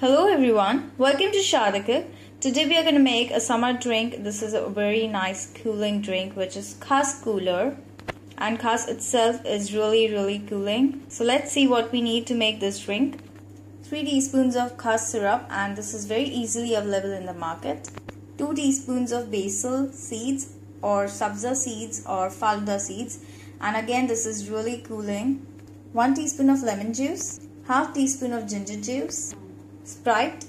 Hello everyone, welcome to Shadaka. Today we are going to make a summer drink. This is a very nice cooling drink which is Khas Cooler and Khas itself is really really cooling. So let's see what we need to make this drink. 3 teaspoons of Khas syrup and this is very easily available in the market. 2 teaspoons of basil seeds or sabza seeds or falooda seeds and again this is really cooling 1 teaspoon of lemon juice half teaspoon of ginger juice sprite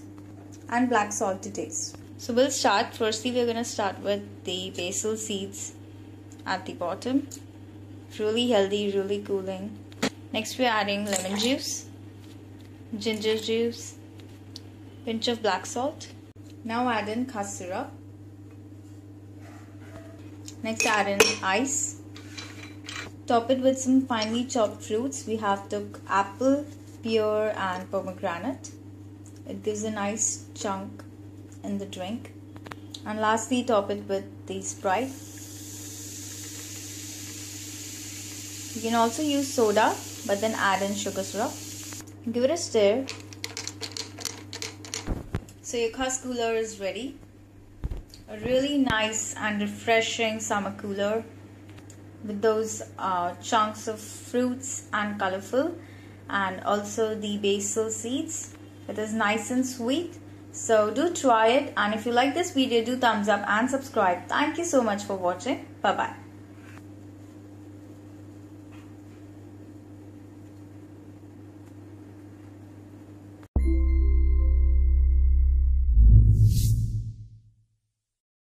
and black salt to taste. So we'll start. Firstly we're going to start with the basil seeds at the bottom. Really healthy really cooling. Next we're adding lemon juice ginger juice pinch of black salt. Now add in khas syrup. Next add in ice. Top it with some finely chopped fruits. We have the apple, pear and pomegranate. It gives a nice chunk in the drink. And lastly top it with the Sprite. You can also use soda but then add in sugar syrup. Give it a stir. So your Khas cooler is ready. A really nice and refreshing summer cooler with those uh, chunks of fruits and colorful and also the basil seeds it is nice and sweet. So do try it. And if you like this video do thumbs up and subscribe. Thank you so much for watching. Bye bye